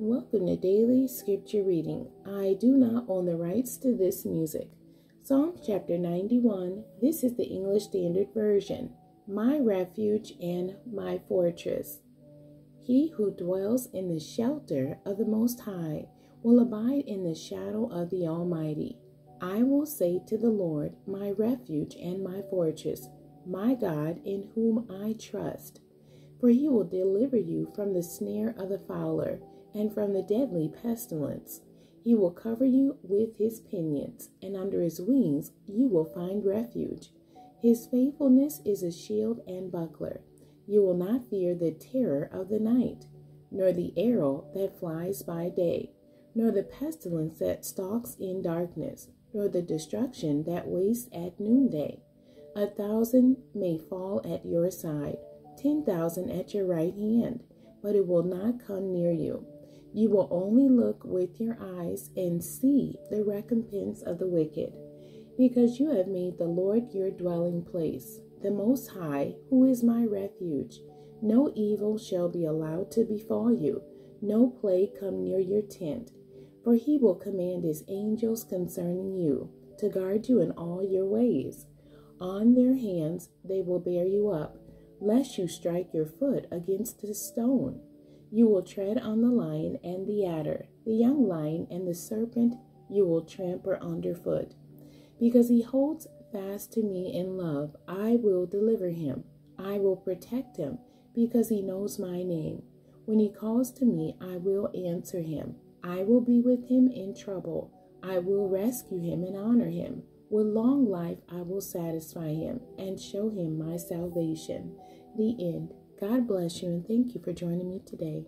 Welcome to Daily Scripture Reading. I do not own the rights to this music. Psalm chapter 91. This is the English Standard Version. My refuge and my fortress. He who dwells in the shelter of the Most High will abide in the shadow of the Almighty. I will say to the Lord, my refuge and my fortress, my God in whom I trust. For he will deliver you from the snare of the fowler and from the deadly pestilence. He will cover you with his pinions, and under his wings you will find refuge. His faithfulness is a shield and buckler. You will not fear the terror of the night, nor the arrow that flies by day, nor the pestilence that stalks in darkness, nor the destruction that wastes at noonday. A thousand may fall at your side, ten thousand at your right hand, but it will not come near you. You will only look with your eyes and see the recompense of the wicked, because you have made the Lord your dwelling place, the Most High, who is my refuge. No evil shall be allowed to befall you, no plague come near your tent, for he will command his angels concerning you, to guard you in all your ways. On their hands they will bear you up, lest you strike your foot against a stone. You will tread on the lion and the adder, the young lion and the serpent you will trample underfoot. Because he holds fast to me in love, I will deliver him. I will protect him, because he knows my name. When he calls to me, I will answer him. I will be with him in trouble. I will rescue him and honor him. With long life, I will satisfy him and show him my salvation. The end. God bless you and thank you for joining me today.